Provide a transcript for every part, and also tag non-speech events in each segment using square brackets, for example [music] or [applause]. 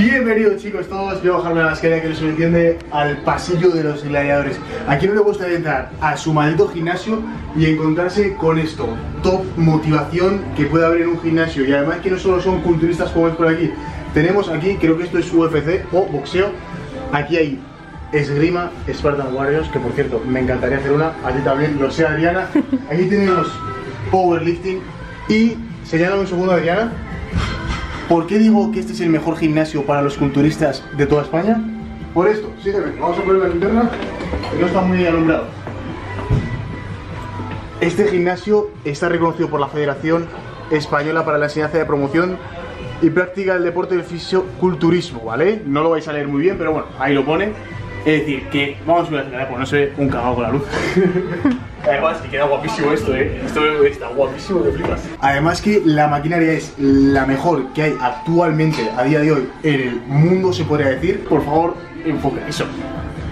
Bienvenidos chicos todos, voy a bajarme a la escalera que me entiende al pasillo de los gladiadores. ¿A quién no le gusta entrar a su maldito gimnasio y encontrarse con esto? Top motivación que puede haber en un gimnasio y además que no solo son culturistas como es por aquí. Tenemos aquí, creo que esto es UFC o boxeo. Aquí hay esgrima Spartan Warriors, que por cierto me encantaría hacer una, a también, lo sé Adriana. Aquí tenemos powerlifting y señala un segundo Adriana. ¿Por qué digo que este es el mejor gimnasio para los culturistas de toda España? Por esto, sígueme, vamos a poner la linterna, que no está muy alumbrado. Este gimnasio está reconocido por la Federación Española para la Enseñanza de Promoción y Práctica del Deporte del Fisioculturismo, ¿vale? No lo vais a leer muy bien, pero bueno, ahí lo pone. Es decir, que vamos a subir la escalera, pues no se ve un cagado con la luz. [laughs] Además, que queda guapísimo esto, ¿eh? Esto está guapísimo de flipas. Además que la maquinaria es la mejor que hay actualmente, a día de hoy, en el mundo, se podría decir. Por favor, enfoca eso.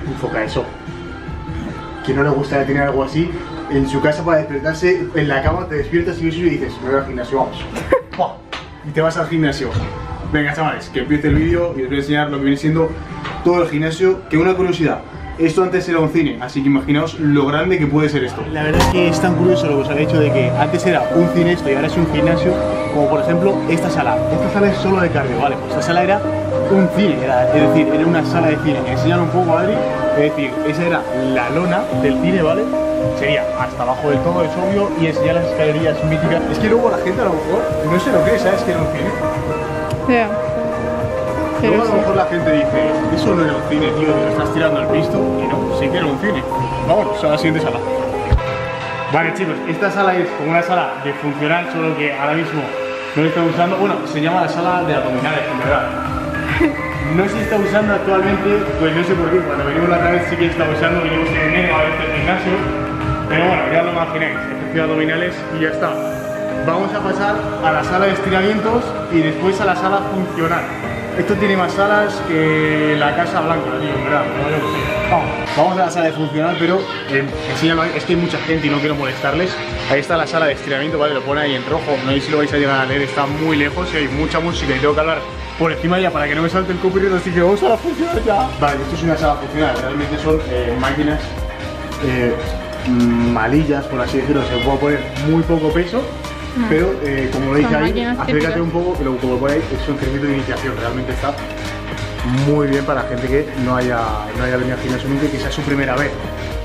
Enfoca eso. Que no le gustaría tener algo así en su casa para despertarse en la cama, te despiertas y dices, me voy al gimnasio, vamos. [laughs] ¡Pah! y te vas al gimnasio. Venga, chavales, que empiece el vídeo y os voy a enseñar lo que viene siendo todo el gimnasio. Que una curiosidad, esto antes era un cine, así que imaginaos lo grande que puede ser esto. La verdad es que es tan curioso lo que os había dicho de que antes era un cine esto y ahora es un gimnasio, como por ejemplo esta sala. Esta sala es solo de cardio, ¿vale? Pues esta sala era un cine, era, es decir, era una sala de cine. Enseñar un poco, Adri, es decir, esa era la lona del cine, ¿vale? Sería hasta abajo del todo, es obvio, y enseñar las escalerillas míticas. Es que luego la gente a lo mejor no se lo cree, ¿sabes? Que era un cine. Ya. Pero Luego a lo mejor la gente dice, eso no era un cine, tío, te lo estás tirando al pisto. Y no, sí que era un cine. Vámonos a la siguiente sala. Vale, chicos, esta sala es como una sala de funcional, solo que ahora mismo no la está usando. Bueno, se llama la sala de abdominales, en verdad. [laughs] No se está usando actualmente, pues no sé por qué. Cuando venimos la otra vez sí que está usando, venimos en enero a este gimnasio. Pero bueno, ya lo imagináis, ejercicio de abdominales y ya está. Vamos a pasar a la sala de estiramientos y después a la sala funcional. Esto tiene más salas que la Casa Blanca, tío, en verdad. Vamos, vamos a la sala de funcional, pero eh, enséñalo es que hay mucha gente y no quiero molestarles. Ahí está la sala de estiramiento, ¿vale? Lo pone ahí en rojo. No sé si lo vais a llegar a leer, está muy lejos y hay mucha música y tengo que hablar por encima ella para que no me salte el copyright, así que vamos a la funcional ya. Vale, esto es una sala funcional, realmente son eh, máquinas eh, mm, malillas, por así decirlo, se puede poner muy poco peso, pero eh, como lo dije Son ahí, acércate un poco, como lo pone ahí, es un ejercicio de iniciación, realmente está muy bien para gente que no haya, no haya venido al gimnasio nunca y que sea su primera vez.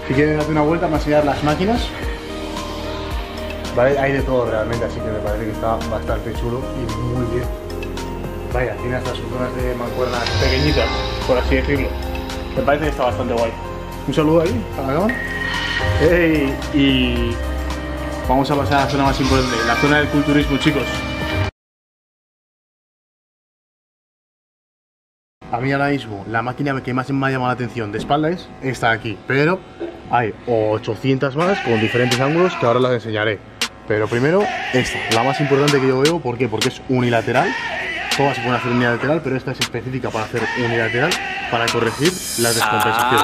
Si quieren darte una vuelta, más allá de las máquinas, ¿vale? hay de todo realmente, así que me parece que está bastante chulo y muy bien. Vaya, tiene hasta sus zonas de mancuernas pequeñitas, por así decirlo. Me parece que está bastante guay. Un saludo ahí, a la cámara. Ey, y vamos a pasar a la zona más importante, la zona del culturismo, chicos. A mí ahora mismo la máquina que más me ha llamado la atención de espalda es esta de aquí, pero hay 800 más con diferentes ángulos que ahora las enseñaré. Pero primero esta, la más importante que yo veo, ¿por qué? Porque es unilateral. Todas se pueden hacer unilateral, pero esta es específica para hacer unilateral, para corregir las descompensaciones.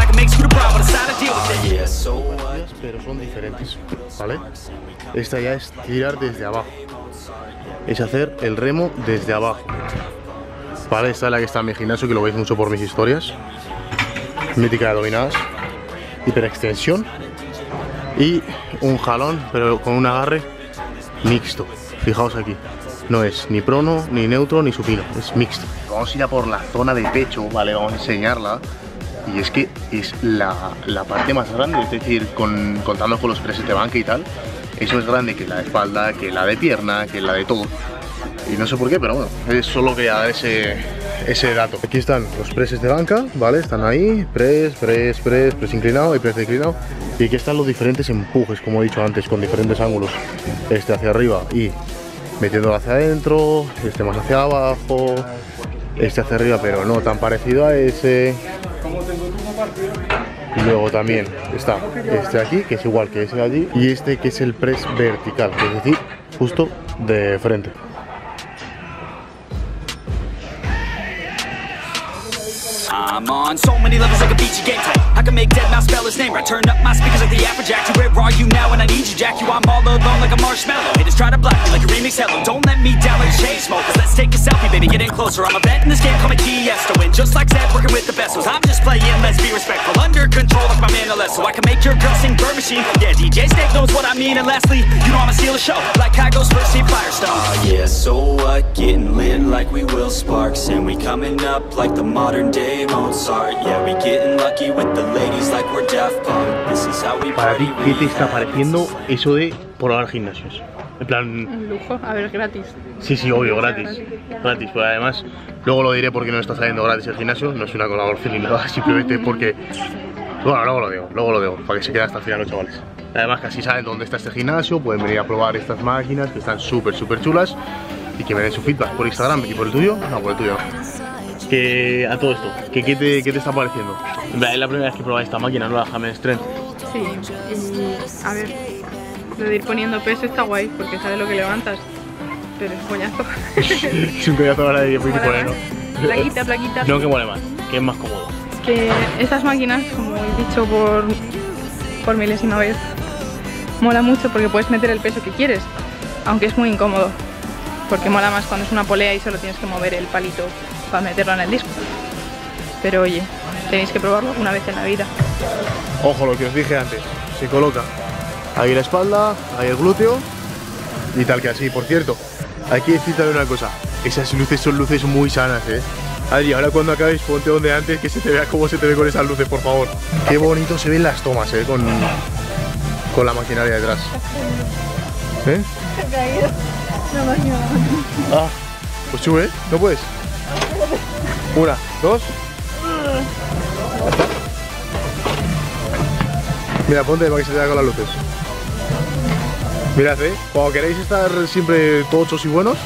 I can make ¿vale? Esta ya es tirar desde abajo. Es hacer el remo desde abajo. Vale, esta es la que está en mi gimnasio, que lo veis mucho por mis historias. Mítica de dominadas. Hiperextensión. Y un jalón, pero con un agarre mixto. Fijaos aquí. No es ni prono, ni neutro, ni supino. Es mixto. Vamos a ir a por la zona de pecho, ¿vale? Vamos a enseñarla. Y es que es la, la parte más grande, es decir, con, contando con los presses de banca y tal, eso es grande que la de espalda, que la de pierna, que la de todo. Y no sé por qué, pero bueno, es solo quería dar ese, ese dato. Aquí están los presses de banca, ¿vale? Están ahí, press, press, press, press inclinado y press inclinado. Y aquí están los diferentes empujes, como he dicho antes, con diferentes ángulos. Este hacia arriba y metiéndolo hacia adentro, este más hacia abajo, este hacia arriba, pero no tan parecido a ese. Luego también está este aquí, que es igual que ese de allí, y este que es el press vertical, es decir, justo de frente. I can make dead mouse spell his name right. Turn up my speakers like the Afrojack. You where are you now? And I need you, Jack. You, I'm all alone like a marshmallow. Haters try to block me like a remix. Hello, don't let me down like a chain smokers. Let's take a selfie, baby. Get in closer. I'm a vet in this game. Call me Tiesto. win. just like Zed, working with the vessels. I'm just playing. Let's be respectful. Under control like my man Alesso. I can make your girl sing Bird Machine. Yeah, DJ Snake knows what I mean. And lastly, you know I'ma steal a show. Like Kygo's first team Firestone. Oh yeah, so what? Getting lit like we will sparks And we coming up like the modern day Mozart Yeah, we getting lucky with the ladies like we're Daft Punk This is how we Para ti, ¿qué te está pareciendo eso de probar gimnasios? En plan, Un lujo, a ver, gratis. sí, sí, obvio, gratis. Gratis, pero además, luego lo diré porque no está saliendo gratis el gimnasio, no es una colaboración ni nada, [laughs] simplemente porque. Bueno, luego lo digo, luego lo digo, para que se quede hasta el final los chavales. Además que así saben dónde está este gimnasio, pueden venir a probar estas máquinas que están súper, súper chulas y que me den su feedback por Instagram y por el tuyo, no, por el tuyo no. Que a todo esto, que, ¿qué, te, ¿qué te está pareciendo? Es la primera vez que probáis esta máquina, ¿no? La Hammer Strength. Sí, y a ver, lo de ir poniendo peso está guay porque sabes lo que levantas, pero es coñazo. [laughs] Es un coñazo ahora de más. ¿no? Plaquita, plaquita. No que mole más, que es más cómodo. Que estas máquinas, como he dicho por, por milésima vez, mola mucho porque puedes meter el peso que quieres, aunque es muy incómodo. Porque mola más cuando es una polea y solo tienes que mover el palito para meterlo en el disco. Pero oye, tenéis que probarlo una vez en la vida. Ojo, lo que os dije antes, se coloca ahí la espalda, ahí el glúteo y tal que así. Por cierto, hay que decir también una cosa, esas luces son luces muy sanas, ¿eh? Adri, ahora cuando acabéis ponte donde antes que se te vea cómo se te ve con esas luces, por favor. Qué bonito se ven las tomas, ¿eh? Con, con la maquinaria detrás. ¿Eh? Ah, pues sube. ¿No puedes? Una, dos. Mira, ponte para que se te con las luces. Mirad, eh. Cuando queréis estar siempre tochos y buenos,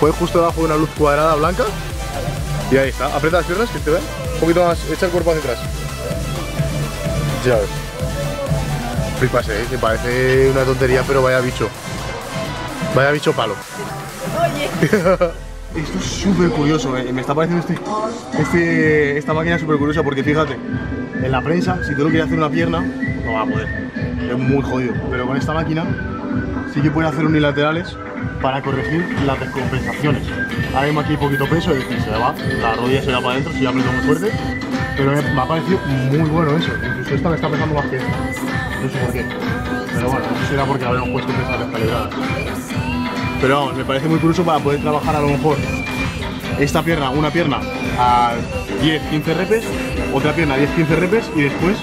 podéis justo debajo de una luz cuadrada blanca. Y ahí está. Aprieta las piernas que te vean. Un poquito más, echa el cuerpo hacia atrás. Ya ves. Flipas, eh. Que parece una tontería, pero vaya bicho. Vaya bicho palo. [laughs] Esto es súper curioso, eh. me está pareciendo este, este- esta máquina súper curiosa porque fíjate, en la prensa, si tú lo quieres hacer una pierna, no va a poder, es muy jodido, pero con esta máquina sí que puedes hacer unilaterales para corregir las descompensaciones. Ahora mismo aquí hay poquito peso, es decir, se va, la rodilla se va para adentro, si yo aprieto muy fuerte, pero me, ha parecido muy bueno eso, incluso esta me está pesando más que esta, no sé por qué, pero bueno, eso será porque habremos puesto pesas descalibradas. Pero vamos, me parece muy curioso para poder trabajar a lo mejor esta pierna, una pierna a 10-15 repes, otra pierna a 10-15 repes y después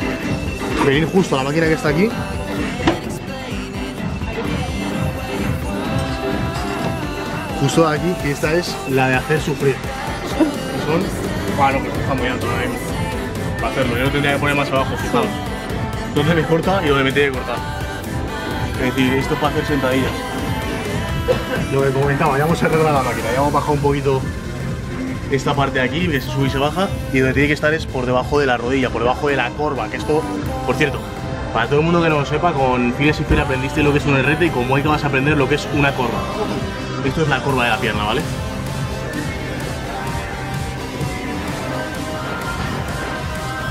venir justo a la máquina que está aquí. Justo de aquí, que esta es la de hacer sufrir. Que son. Bueno, pues está muy alto ahora mismo. Para hacerlo, yo lo tendría que poner más abajo, fijaos. Donde me corta y donde me tiene que cortar. Es decir, esto es para hacer sentadillas. Lo que comentaba, ya hemos arreglado la máquina, ya hemos bajado un poquito esta parte de aquí, que se sube y se baja, y donde tiene que estar es por debajo de la rodilla, por debajo de la corva, que esto, por cierto, para todo el mundo que no lo sepa, con Fines y Fer aprendiste lo que es un herrete y hay que vas a aprender lo que es una corva. Esto es la corva de la pierna, ¿vale?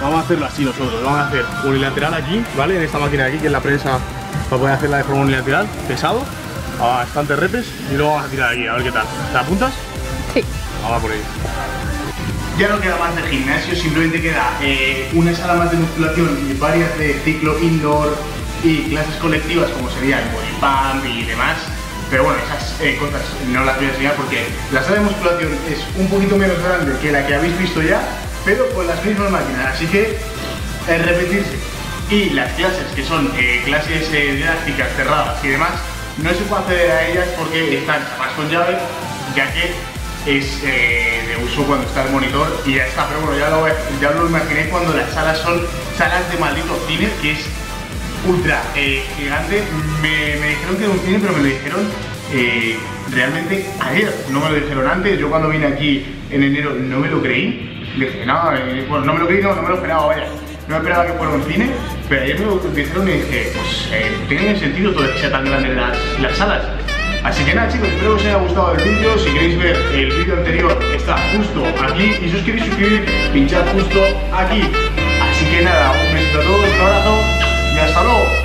Vamos a hacerlo así nosotros, vamos a hacer unilateral aquí, ¿vale? En esta máquina aquí, que es la prensa para poder hacerla de forma unilateral, pesado, a bastantes repes, y luego vamos a tirar aquí, a ver qué tal. ¿Te apuntas? Sí. Vamos por ahí. Ya no queda más de gimnasio, simplemente queda eh, una sala más de musculación y varias de ciclo indoor y clases colectivas como sería el body pump y demás. Pero bueno, esas eh, cosas no las voy a enseñar porque la sala de musculación es un poquito menos grande que la que habéis visto ya, pero con las mismas máquinas, así que es repetirse. Y las clases, que son eh, clases eh, didácticas cerradas y demás, no se puede acceder a ellas porque están chapas con llave, ya que es eh, de uso cuando está el monitor y ya está. Pero bueno, ya lo, ya lo imaginé cuando las salas son salas de maldito cine, que es ultra eh, gigante. Me, dijeron que era un cine, pero me lo dijeron eh, realmente ayer. No me lo dijeron antes. Yo cuando vine aquí en enero no me lo creí. Dije, no, bueno, no me lo creí, no, no me lo esperaba, vaya. No esperaba que fuera un cine, pero ayer me lo utilizaron y dije, pues eh, tiene sentido todo que sea tan grande las, las salas. Así que nada chicos, espero que os haya gustado el vídeo, si queréis ver el vídeo anterior está justo aquí y si os queréis suscribir, pinchad justo aquí. Así que nada, un besito a todos, un abrazo y hasta luego.